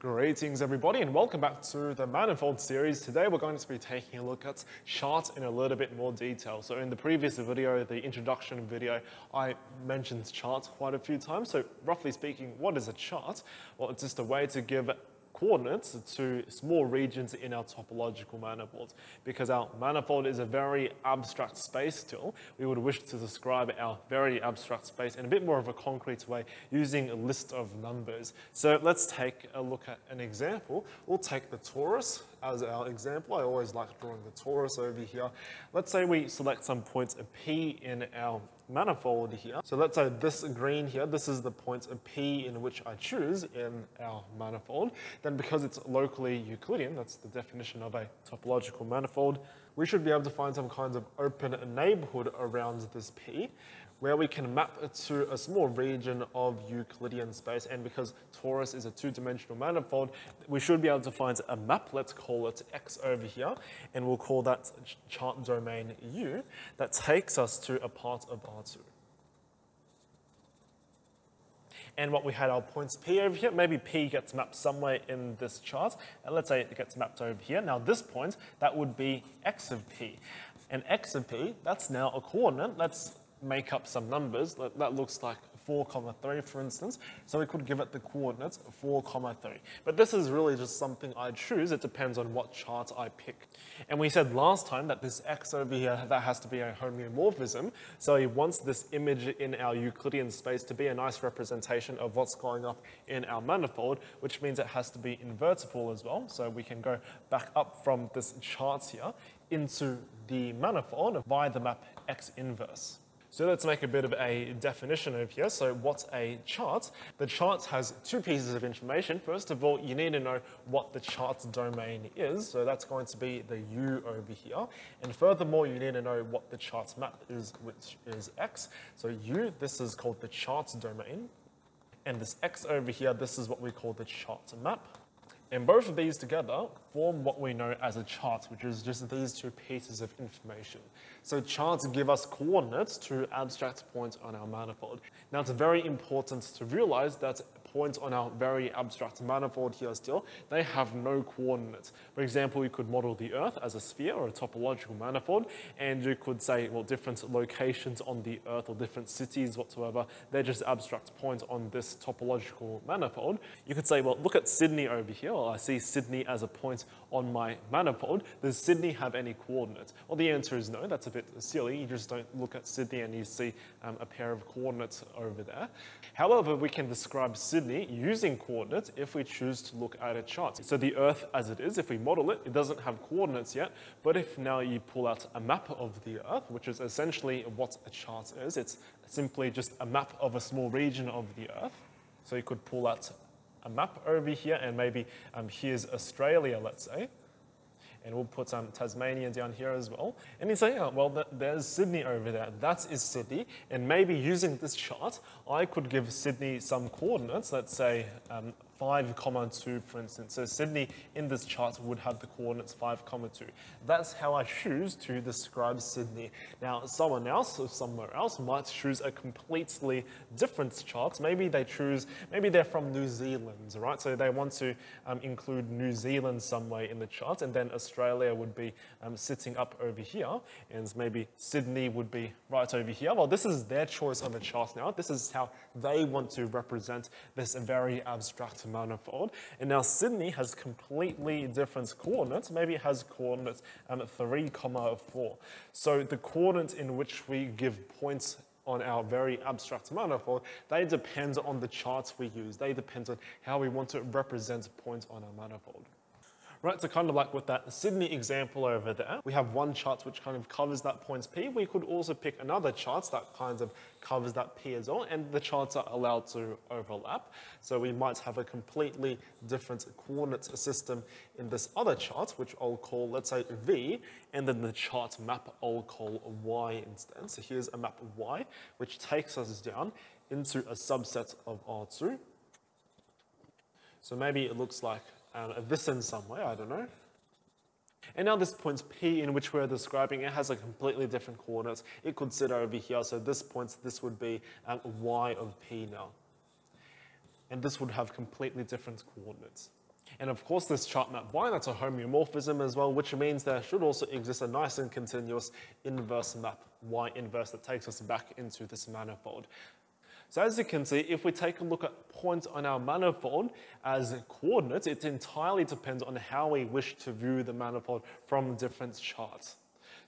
Greetings everybody and welcome back to the Manifold series. Today we're going to be taking a look at charts in a little bit more detail. So in the previous video, the introduction video, I mentioned charts quite a few times. So roughly speaking, what is a chart? Well, it's just a way to give coordinates to small regions in our topological manifold. Because our manifold is a very abstract space still, we would wish to describe our very abstract space in a bit more of a concrete way using a list of numbers. So let's take a look at an example. We'll take the torus as our example. I always like drawing the torus over here. Let's say we select some points P in our manifold here. So let's say this green here, this is the point P in which I choose in our manifold. Then because it's locally Euclidean, that's the definition of a topological manifold, we should be able to find some kinds of open neighborhood around this P where we can map it to a small region of Euclidean space. And because torus is a two-dimensional manifold, we should be able to find a map, let's call it X over here, and we'll call that chart domain U, that takes us to a part of R2. And what we had our points P over here, maybe P gets mapped somewhere in this chart, and let's say it gets mapped over here. Now this point, that would be X of P. And X of P, that's now a coordinate. Let's make up some numbers. That looks like 4 comma 3 for instance. So we could give it the coordinates 4 comma 3. But this is really just something I choose. It depends on what chart I pick. And we said last time that this x over here, that has to be a homeomorphism. So he wants this image in our Euclidean space to be a nice representation of what's going up in our manifold, which means it has to be invertible as well. So we can go back up from this chart here into the manifold via the map x inverse. So let's make a bit of a definition over here. So what's a chart? The chart has two pieces of information. First of all, you need to know what the chart's domain is. So that's going to be the U over here. And furthermore, you need to know what the chart's map is, which is X. So U, this is called the chart's domain. And this X over here, this is what we call the chart map. And both of these together form what we know as a chart, which is just these two pieces of information. So charts give us coordinates to abstract points on our manifold. Now it's very important to realize that points on our very abstract manifold here still, they have no coordinates. For example, you could model the Earth as a sphere or a topological manifold, and you could say, well, different locations on the Earth or different cities whatsoever, they're just abstract points on this topological manifold. You could say, well, look at Sydney over here. Well, I see Sydney as a point on my manifold. Does Sydney have any coordinates? Well, the answer is no. That's a bit silly. You just don't look at Sydney and you see um, a pair of coordinates over there. However, we can describe Sydney Sydney using coordinates if we choose to look at a chart. So the Earth as it is, if we model it, it doesn't have coordinates yet, but if now you pull out a map of the Earth, which is essentially what a chart is, it's simply just a map of a small region of the Earth. So you could pull out a map over here and maybe um, here's Australia, let's say and we'll put some Tasmania down here as well. And you say, oh, well, there's Sydney over there. That is Sydney. And maybe using this chart, I could give Sydney some coordinates, let's say um, 5 comma 2 for instance. So Sydney in this chart would have the coordinates 5 comma 2. That's how I choose to describe Sydney. Now someone else or somewhere else might choose a completely different chart. Maybe they choose, maybe they're from New Zealand, right? So they want to um, include New Zealand somewhere in the chart and then Australia would be um, sitting up over here and maybe Sydney would be right over here. Well, this is their choice of a chart now. This is how they want to represent this very abstract manifold. And now Sydney has completely different coordinates. Maybe it has coordinates um, 3 comma 4. So the coordinates in which we give points on our very abstract manifold, they depend on the charts we use. They depend on how we want to represent points on our manifold. Right, so kind of like with that Sydney example over there, we have one chart which kind of covers that points P. We could also pick another chart that kind of covers that P as well, and the charts are allowed to overlap. So we might have a completely different coordinate system in this other chart, which I'll call, let's say, V, and then the chart map I'll call Y instead. So here's a map of Y, which takes us down into a subset of R2. So maybe it looks like um, this in some way, I don't know. And now this point P in which we're describing, it has a completely different coordinates. It could sit over here, so this point, this would be um, Y of P now. And this would have completely different coordinates. And of course, this chart map Y, that's a homeomorphism as well, which means there should also exist a nice and continuous inverse map Y inverse that takes us back into this manifold. So as you can see, if we take a look at points on our manifold as coordinates, it entirely depends on how we wish to view the manifold from different charts.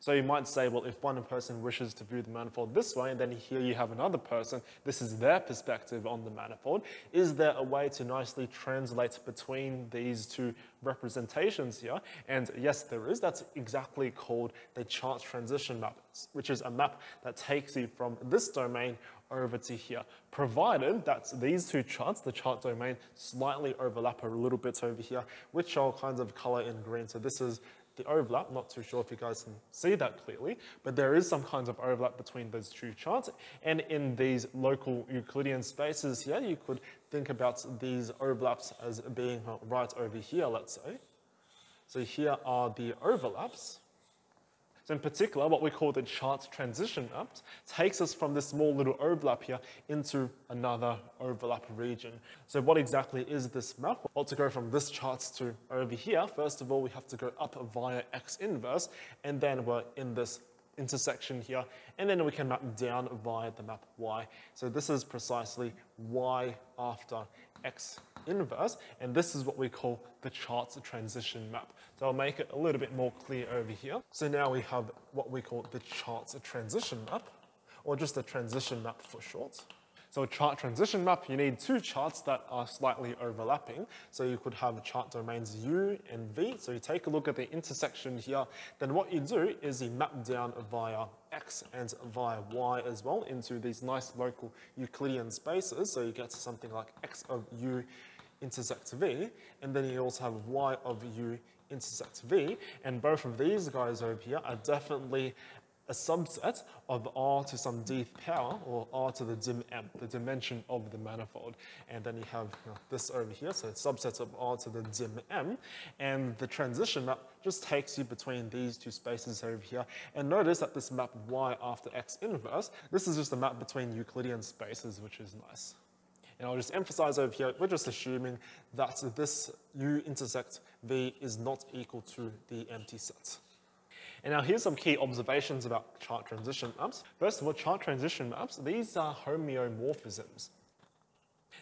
So you might say, well, if one person wishes to view the manifold this way, and then here you have another person, this is their perspective on the manifold, is there a way to nicely translate between these two representations here? And yes, there is. That's exactly called the chart transition map, which is a map that takes you from this domain over to here, provided that these two charts, the chart domain, slightly overlap a little bit over here, which I'll kind of color in green. So this is the overlap. Not too sure if you guys can see that clearly, but there is some kinds of overlap between those two charts. And in these local Euclidean spaces here, you could think about these overlaps as being right over here, let's say. So here are the overlaps. So in particular, what we call the chart transition map takes us from this small little overlap here into another overlap region. So what exactly is this map? Well, to go from this chart to over here, first of all, we have to go up via x inverse, and then we're in this intersection here, and then we can map down via the map y. So this is precisely y after x inverse, and this is what we call the charts transition map. So I'll make it a little bit more clear over here. So now we have what we call the charts transition map, or just the transition map for short. So a chart transition map, you need two charts that are slightly overlapping. So you could have chart domains U and V. So you take a look at the intersection here. Then what you do is you map down via X and via Y as well into these nice local Euclidean spaces. So you get to something like X of U intersect V. And then you also have Y of U intersect V. And both of these guys over here are definitely a subset of r to some d power, or r to the dim m, the dimension of the manifold. And then you have you know, this over here, so it's subset of r to the dim m. And the transition map just takes you between these two spaces over here. And notice that this map y after x inverse, this is just a map between Euclidean spaces, which is nice. And I'll just emphasize over here, we're just assuming that this u intersect v is not equal to the empty set. And now here's some key observations about chart transition maps. First of all, chart transition maps, these are homeomorphisms.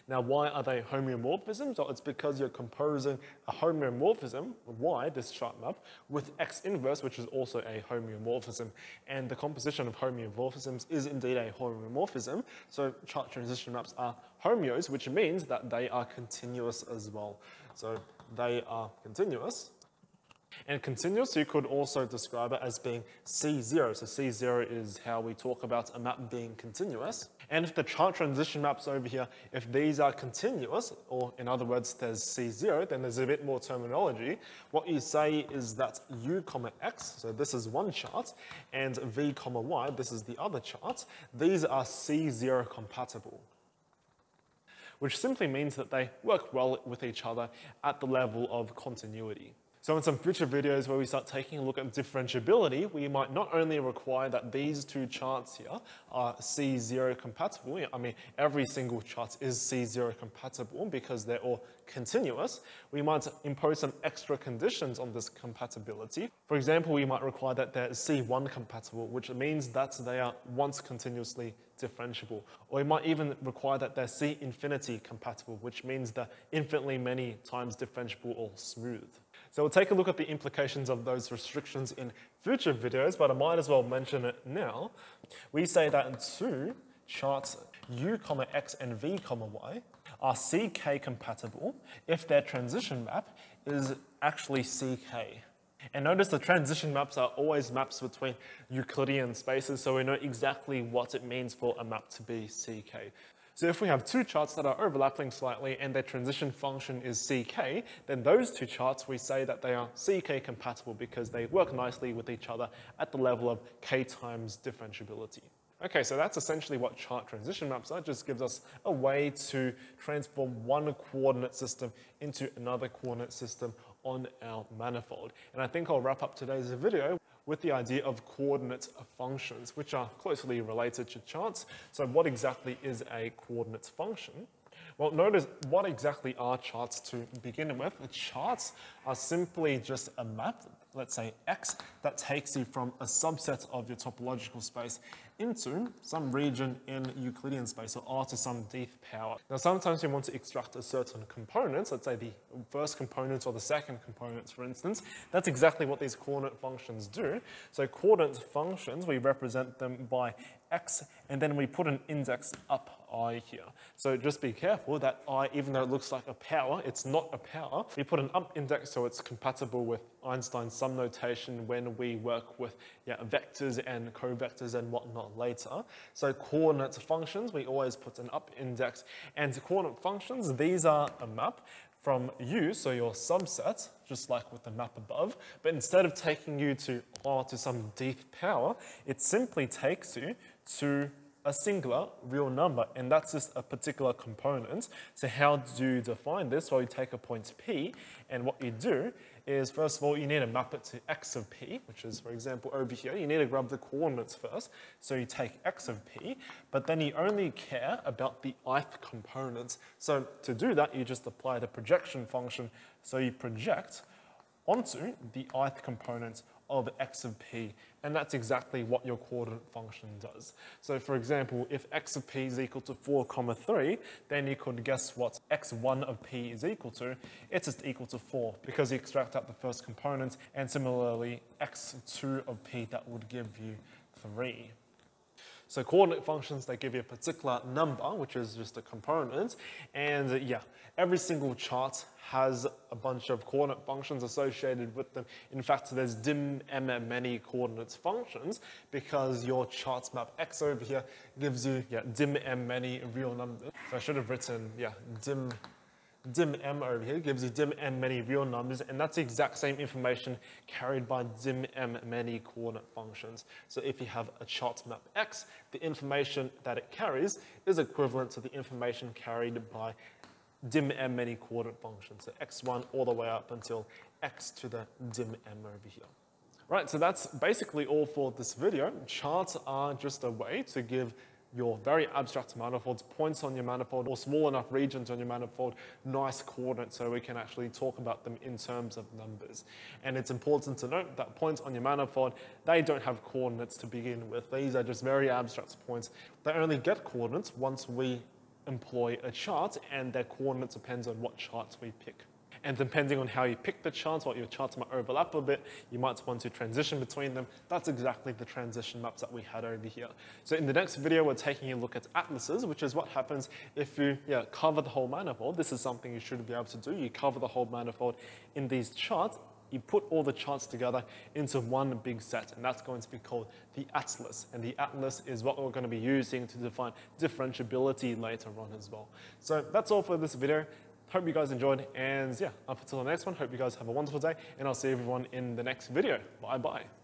Now, why are they homeomorphisms? Well, it's because you're composing a homeomorphism, Y, this chart map, with X inverse, which is also a homeomorphism. And the composition of homeomorphisms is indeed a homeomorphism. So chart transition maps are homeos, which means that they are continuous as well. So they are continuous. And continuous, you could also describe it as being C0. So C0 is how we talk about a map being continuous. And if the chart transition maps over here, if these are continuous, or in other words, there's C0, then there's a bit more terminology. What you say is that U comma X, so this is one chart, and V comma Y, this is the other chart, these are C0 compatible which simply means that they work well with each other at the level of continuity. So in some future videos where we start taking a look at differentiability, we might not only require that these two charts here are C0 compatible, I mean every single chart is C0 compatible because they're all continuous, we might impose some extra conditions on this compatibility. For example, we might require that they're C1 compatible, which means that they are once continuously differentiable. Or we might even require that they're C infinity compatible, which means they're infinitely many times differentiable or smooth. So we'll take a look at the implications of those restrictions in future videos, but I might as well mention it now. We say that in two charts u, comma x, and v, comma y are ck compatible if their transition map is actually ck. And notice the transition maps are always maps between Euclidean spaces, so we know exactly what it means for a map to be ck. So if we have two charts that are overlapping slightly and their transition function is ck, then those two charts, we say that they are ck compatible because they work nicely with each other at the level of k times differentiability. Okay, so that's essentially what chart transition maps are. It just gives us a way to transform one coordinate system into another coordinate system on our manifold. And I think I'll wrap up today's video with the idea of coordinate functions, which are closely related to charts. So what exactly is a coordinate function? Well, notice what exactly are charts to begin with. The charts are simply just a map, let's say X, that takes you from a subset of your topological space into some region in Euclidean space or R to some d power. Now sometimes you want to extract a certain component, let's say the first component or the second component for instance. That's exactly what these coordinate functions do. So coordinate functions, we represent them by x, and then we put an index up i here. So just be careful that i, even though it looks like a power, it's not a power. We put an up index so it's compatible with Einstein's sum notation when we work with yeah, vectors and covectors and whatnot later. So coordinate functions, we always put an up index. And coordinate functions, these are a map from U, so your subset, just like with the map above, but instead of taking you to R to some deep power, it simply takes you to a singular real number, and that's just a particular component. So how do you define this? Well, you take a point P, and what you do is, first of all, you need to map it to x of P, which is, for example, over here. You need to grab the coordinates first. So you take x of P, but then you only care about the ith components. So to do that, you just apply the projection function. So you project onto the ith component of x of p, and that's exactly what your coordinate function does. So for example, if x of p is equal to 4 comma 3, then you could guess what x1 of p is equal to. It's just equal to 4 because you extract out the first component, and similarly x2 of p, that would give you 3. So coordinate functions, they give you a particular number, which is just a component. And yeah, every single chart has a bunch of coordinate functions associated with them. In fact, there's dim m many coordinates functions because your charts map x over here gives you yeah, dim m many real numbers. So I should have written, yeah, dim dim m over here gives you dim m many real numbers, and that's the exact same information carried by dim m many coordinate functions. So if you have a chart map x, the information that it carries is equivalent to the information carried by dim m many coordinate functions, so x1 all the way up until x to the dim m over here. Right, so that's basically all for this video. Charts are just a way to give your very abstract manifolds, points on your manifold, or small enough regions on your manifold, nice coordinates so we can actually talk about them in terms of numbers. And it's important to note that points on your manifold, they don't have coordinates to begin with. These are just very abstract points. They only get coordinates once we employ a chart, and their coordinates depends on what charts we pick. And depending on how you pick the charts, what your charts might overlap a bit, you might want to transition between them. That's exactly the transition maps that we had over here. So in the next video, we're taking a look at atlases, which is what happens if you yeah, cover the whole manifold. This is something you should be able to do. You cover the whole manifold in these charts, you put all the charts together into one big set, and that's going to be called the atlas. And the atlas is what we're going to be using to define differentiability later on as well. So that's all for this video. Hope you guys enjoyed, and yeah, up until the next one, hope you guys have a wonderful day, and I'll see everyone in the next video. Bye-bye.